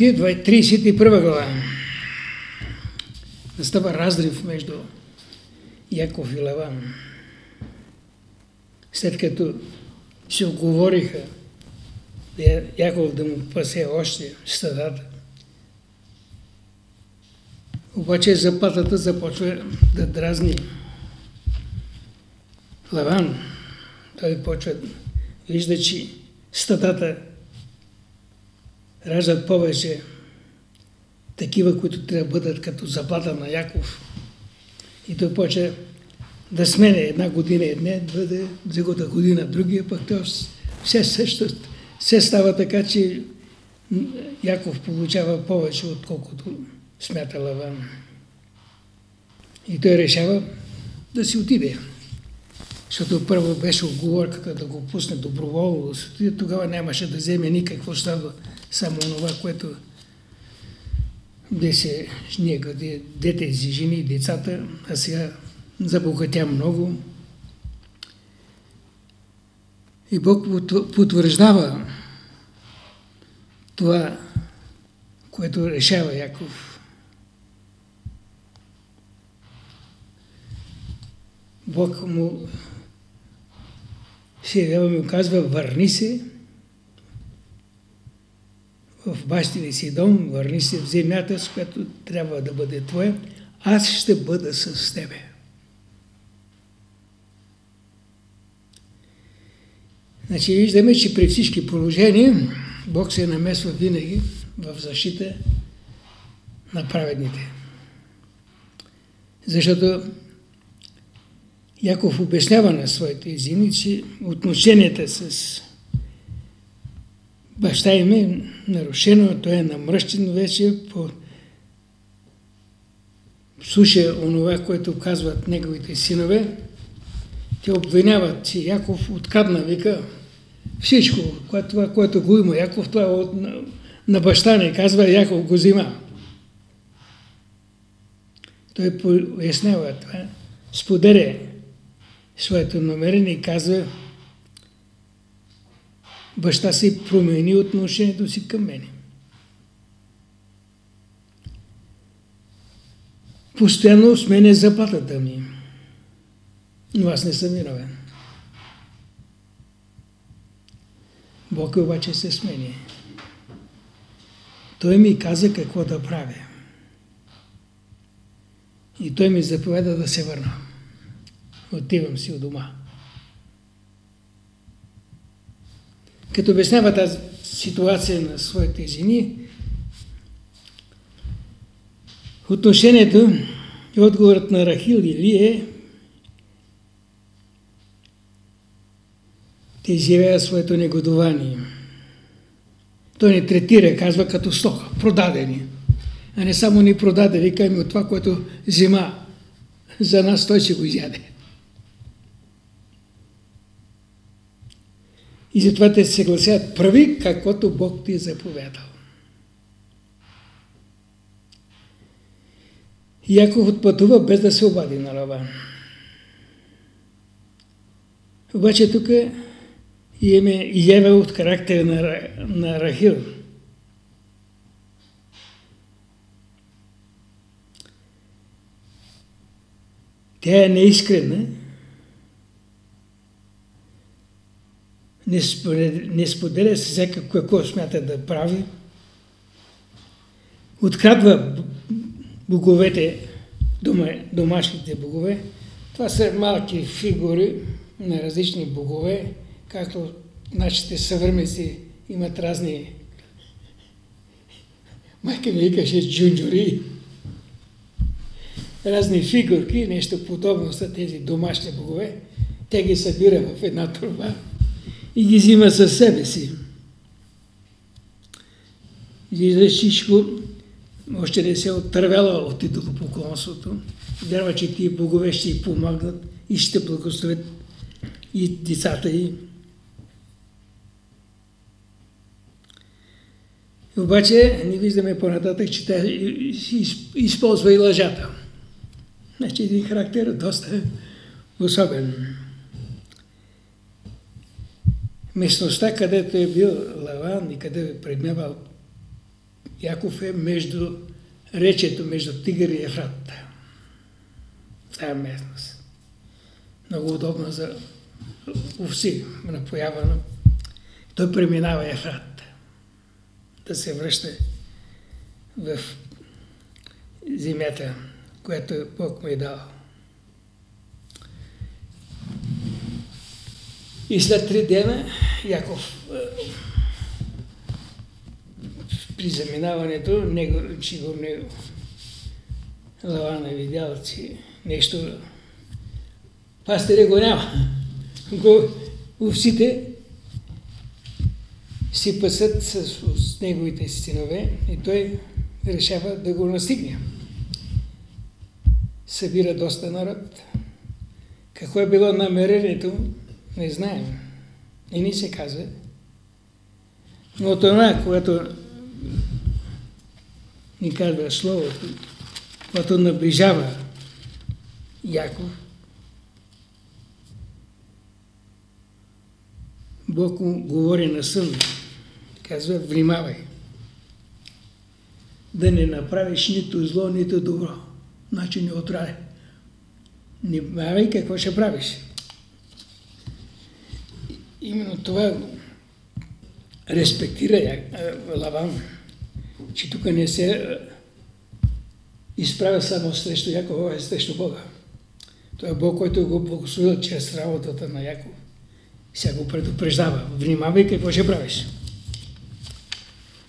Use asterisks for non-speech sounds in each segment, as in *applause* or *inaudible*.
Битие 31 глава. Настава разрив между Яков и Лаван. След като се оговориха Яков да му пасе още стадата, обаче заплатата започва да дразни Лаван. Той почва, вижда, че стадата раждат повече такива, които трябва да бъдат като заплата на Яков. И той почва да смене една година една, да бъде другата година другия, пък то все също, все става така, че Яков получава повече, отколкото смята Лаван. И той решава да си отиде. Защото първо беше оговорката да го пусне доброволно да се отиде, тогава нямаше да вземе никакво става, само това, което беше някъде дете си жени и децата, а сега забогатя много. И Бог потвърждава това, което решава Яков. Бог му се явява ми казва, върни се бащиния си дом, върни се в земята, с която трябва да бъде твоя, аз ще бъда с тебе. Значи виждаме, че при всички положения Бог се намесва винаги в защита на праведните. Защото Яков обяснява на своите изини, че отношенията с баща им е нарушено, той е намръщен вече, по... слуша онова, което казват неговите синове. Те обвиняват, че Яков открадна, вика, всичко, това, което го има Яков, това от, на, на баща не казва, Яков го взима. Той пояснява това, споделя своето намерение и казва, баща си промени отношението си към мене. Постоянно сменя заплатата ми. Но аз не съм виновен. Бог обаче се смени. Той ми каза какво да правя. И той ми заповеда да се върна. Отивам си от дома. Като обяснява тази ситуация на своите жени, отношението и отговорът на Рахил и Лие те изявява своето негодование. Той ни третира, казва, като стока, продадени. А не само ни продаде, вика ми от това, което взима за нас, той ще го изяде. И затова те се съгласят, прави каквото Бог ти е заповядал. Яков отпътува без да се обади на Лаван. Обаче тук имаме изява от характера на, на Рахил. Тя е неискрена, не споделя, не споделя с всяка какво смята да прави, открадва боговете, дома, домашните богове. Това са малки фигури на различни богове, както нашите съвременници имат разни майка ми викаше джунджури, разни фигурки, нещо подобно са тези домашни богове. Те ги събира в една труба и ги взима със себе си. Вижда всичко, още не се е отървяла от идолопоклонството. Вярва, че тия богове ще й помогнат и ще благословят и децата й. Обаче не виждаме по-нататък, че тя използва и лъжата. Значи един характер е доста особен. Местността, където е бил Лаван и където е преминавал Яков е между речето, между Тигър и Ефрат. Тая местност. Много удобна за овси, напоявана. Той преминава Ефрат. Да се връща в земята, която Бог му е дал. И след три дена Яков при заминаването, него, че го не, Лаван е видял, че нещо пастиря го няма. Го, овците си пасат с, с неговите синове и той решава да го настигне. Събира доста народ. Какво е било намерението, не знаем. И ни се казва. Но това, което ни казва Словото, когато наближава Яков, Бог му говори на сън. Казва, внимавай. Да не направиш нито зло, нито добро. Значи не отраде. Внимавай какво ще правиш. Именно това респектира Лаван че тук не се изправя само срещу Яков, а срещу Бога. Той е Бог, който го благословил чрез работата на Яков. Сега го предупреждава. Внимавай какво ще правиш.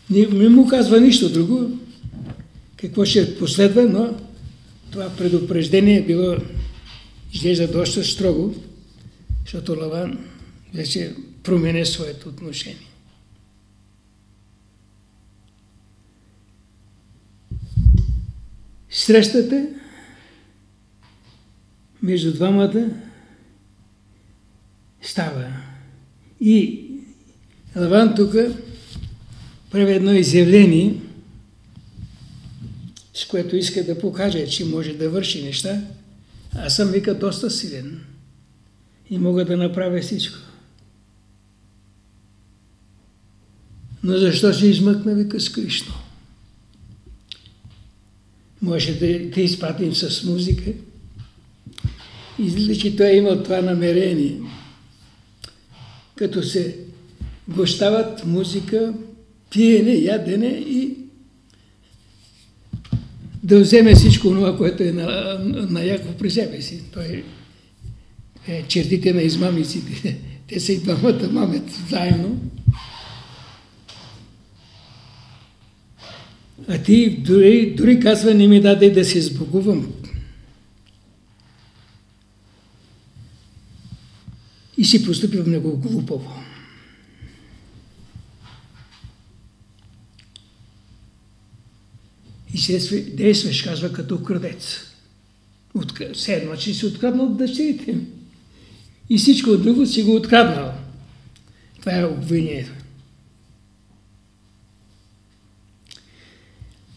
Не, не му казва нищо друго, какво ще последва, но това предупреждение е било, изглежда доста строго, защото Лаван вече промене своето отношение. Срещата между двамата става. И Лаван тук прави едно изявление, с което иска да покаже, че може да върши неща. Аз съм вика доста силен и мога да направя всичко. Но защо се измъкна вика скришно? може да те изпратим с музика. Излиза, че той е имал това намерение. Като се гощават музика, пиене, ядене и да вземе всичко това, което е на, на Яков при себе си. Той е чертите на измамиците. *laughs* Те са и двамата мамят заедно. А ти дори, дори казва, не ми даде да се сбогувам. И си поступил много глупаво. И се действаш, казва, като крадец. Все едно, че си откраднал от дъщерите. И всичко друго си го откраднал. Това е обвинението.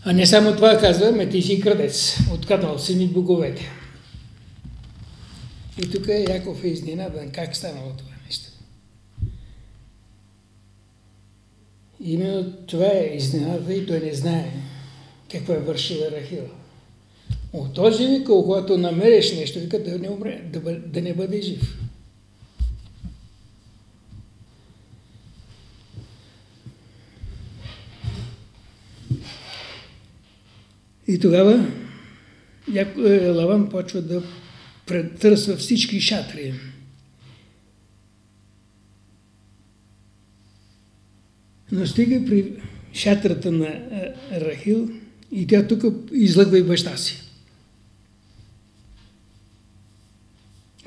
А не само това казва, ме ти си крадец, откраднал си ми боговете. И тук Яков е изненадан как станало това нещо. Именно това е изненада и той не знае какво е вършила Рахила. От този вика, когато намериш нещо, да не умре, да, да не бъде жив. И тогава е, Лаван почва да претърсва всички шатри. Но стига при шатрата на е, Рахил и тя тук излъгва и баща си.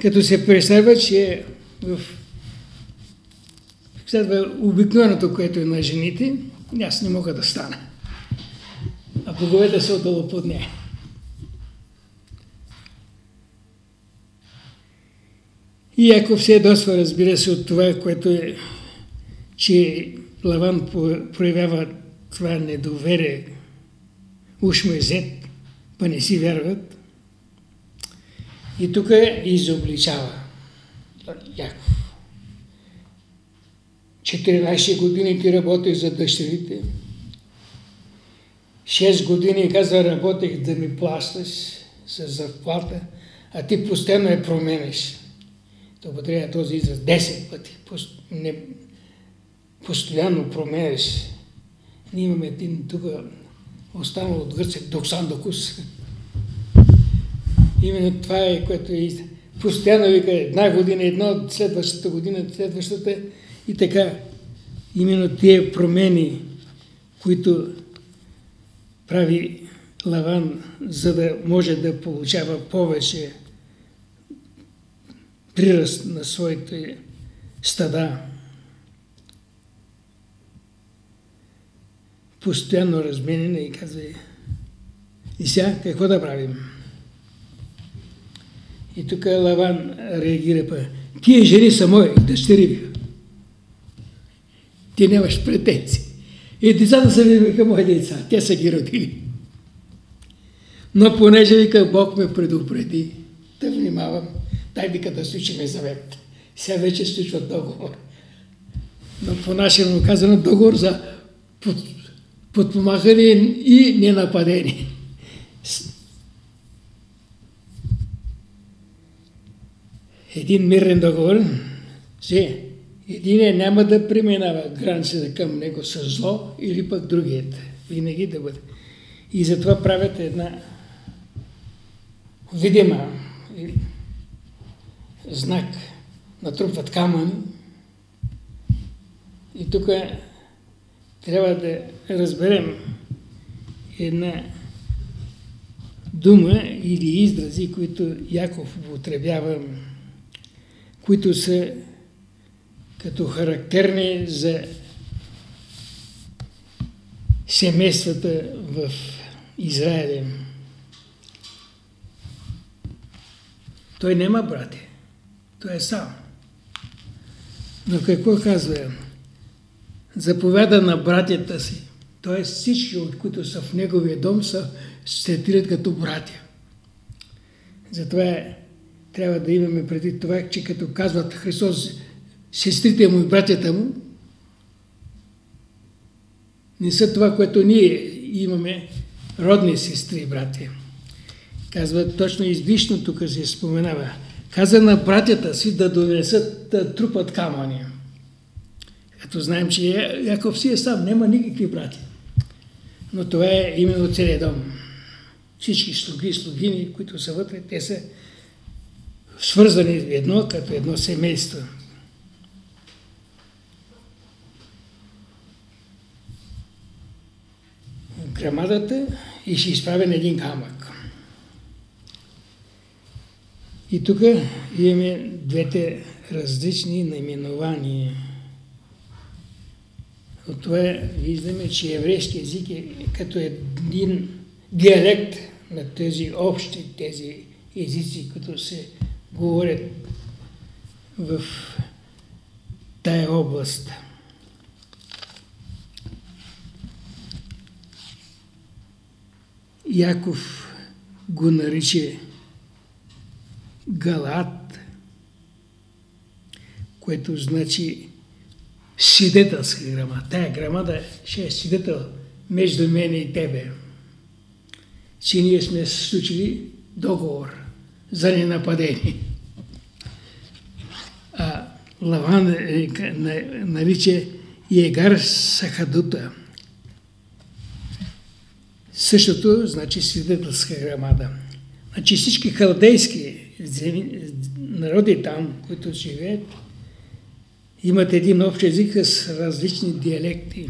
Като се представя, че в следва обикновеното, което е на жените, аз не мога да стана боговете са отдолу под нея. И ако все досва, разбира се, от това, което е, че Лаван проявява това недоверие, уж му е зет, па не си вярват. И тук изобличава Яков. 14 години ти работи за дъщерите, 6 години, казва, работех да ми плащаш с заплата, а ти постоянно я променеш. То трябва този израз 10 пъти. Постоянно променеш. Ние имаме един тук останал от Гърция Доксандокус. Именно това е, което е постоянно вика една година едно, следващата година, следващата и така. Именно тия промени, които прави Лаван, за да може да получава повече приръст на своите стада. Постоянно разменене и казва и сега какво да правим? И тук Лаван реагира па. Тие жени са мои, дъщери Ти нямаш претенции. И децата ми вика мои деца. Те са ги родили. Но понеже вика Бог ме предупреди, да внимавам, дай вика да случиме завет. Сега вече случва договор. Но по нашему казано договор за под, подпомагане и ненападение. Един мирен договор, че един няма да преминава границата към него с зло или пък другият. Винаги да бъде. И затова правят една видима знак, натрупват камъни. И тук трябва да разберем една дума или изрази, които Яков употребява, които са като характерни за семействата в Израиля. Той няма брати. Той е сам. Но какво казва? Заповяда на братята си. Т.е. всички, от които са в неговия дом, са, се третират като братя. Затова трябва да имаме преди това, че като казват Христос, сестрите му и братята му, не са това, което ние имаме родни сестри и братя. Казва точно излишно тук се споменава. Каза на братята си да донесат, да трупат камъни. Като знаем, че Яков си е сам, няма никакви брати. Но това е именно целият дом. Всички слуги, слугини, които са вътре, те са свързани едно като едно семейство. Грамадата и ще изправя един камък. И тук имаме двете различни наименования. От това виждаме, че еврейски език е като един диалект на тези общи, тези езици, които се говорят в тая област. Яков го нарича Галат, което значи свидетелска грама. Тая грамада ще е свидетел между мен и тебе, че ние сме случили договор за ненападение. А Лаван е, нарича Егар Сахадута. Същото значи свидетелска грамада. Значи всички халдейски народи там, които живеят, имат един общ език с различни диалекти.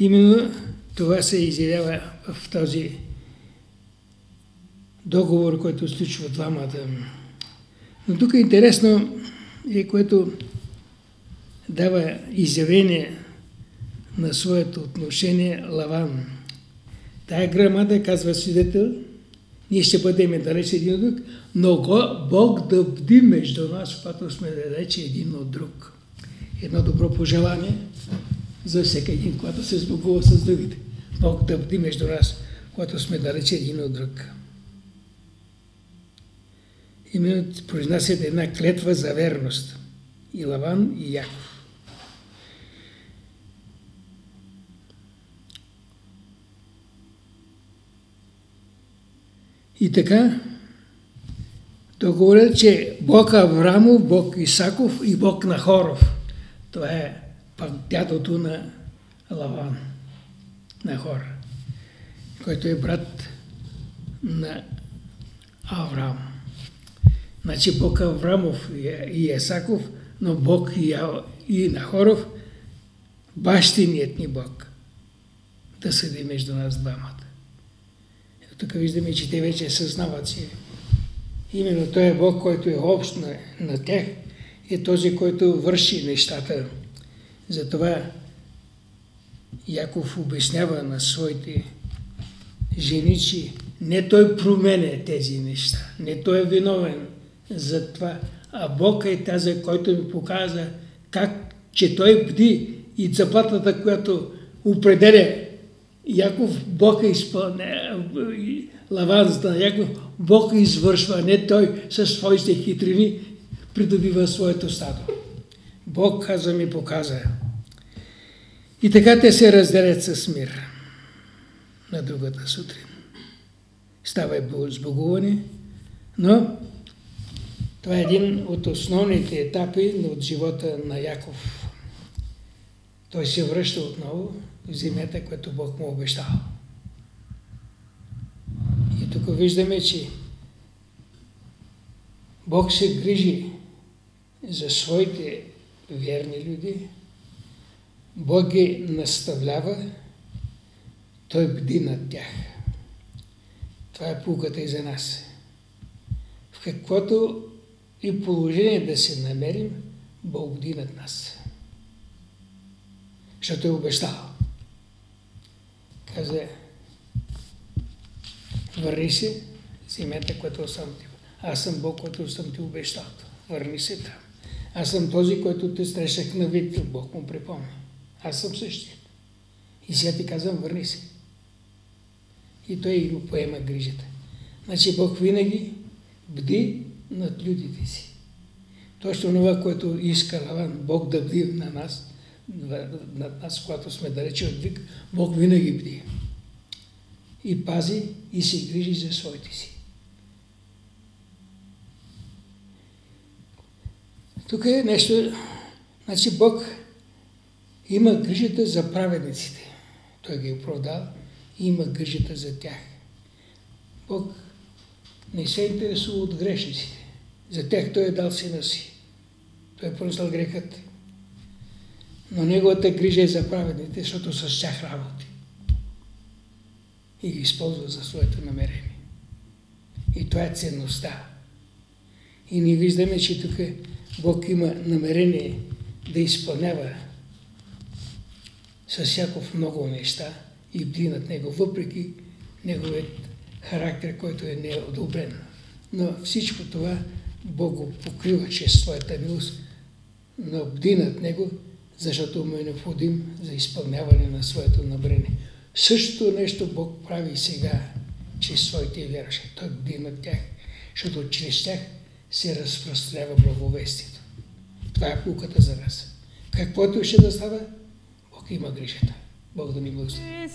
Именно това се изявява в този договор, който случва двамата. Но тук е интересно и което дава изявление на своето отношение Лаван. Тая грамада, казва свидетел, ние ще бъдем далеч един от друг, но Бог да бди между нас, когато сме далече един от друг. Едно добро пожелание за всеки един, когато се сбогува с другите. Бог да бди между нас, когато сме далече един от друг. Именно произнасят една клетва за верност. И Лаван, и Яков. И така, то говорят, че Бог Аврамов, Бог Исаков и Бог Нахоров. Това е пак дядото на Лаван, Нахор, който е брат на Авраам. Значи Бог Аврамов и Есаков, но Бог и, и Нахоров, бащиният ни Бог, да съди между нас двамата. Тук виждаме, че те вече съзнават, че именно той е Бог, който е общ на, на тях, е този, който върши нещата. Затова Яков обяснява на своите жени, не той променя тези неща, не той е виновен за това, а Бог е тази, който ми показа как, че той бди и заплатата, която определя Яков, Бог е изпълня, Лаван на Яков, Бог извършва, не той със своите хитрини придобива своето стадо. Бог каза ми показа. И така те се разделят с мир на другата сутрин. Става е сбогуване, но това е един от основните етапи от живота на Яков. Той се връща отново земята, която Бог му обещал. И тук виждаме, че Бог се грижи за своите верни люди, Бог ги наставлява, Той бди над тях. Това е пулката и за нас. В каквото и положение да се намерим, Бог бди над нас. Защото е обещал. Каза, върни се, земята, която съм ти. Аз съм Бог, който съм ти обещал. Върни се там. Аз съм този, който те срещах на вид. Бог му припомня. Аз съм същия. И сега ти казвам, върни се. И той му поема грижата. Значи Бог винаги бди над людите си. Точно това, което иска Лаван, Бог да бди на нас, над нас, когато сме далече от вик, Бог винаги бди. И пази и се грижи за своите си. Тук е нещо, значи Бог има грижата за праведниците. Той ги е оправдал и има грижата за тях. Бог не се интересува от грешниците. За тях Той е дал сина си. Той е простал грехът. Но Неговата грижа е за праведните, защото с тях работи. И ги използва за своето намерение. И това е ценността. И ние виждаме, че тук Бог има намерение да изпълнява с всяков много неща и бди над него, въпреки неговият характер, който е неодобрен. Но всичко това Бог го покрива чрез своята милост, но бди над него, защото му е необходим за изпълняване на своето намерение. Същото нещо Бог прави сега, чрез своите вярващи. Той бди над тях, защото чрез тях се разпространява благовестието. Това е пулката за нас. Каквото ще да става, Бог има грижата. Бог да ни благослови.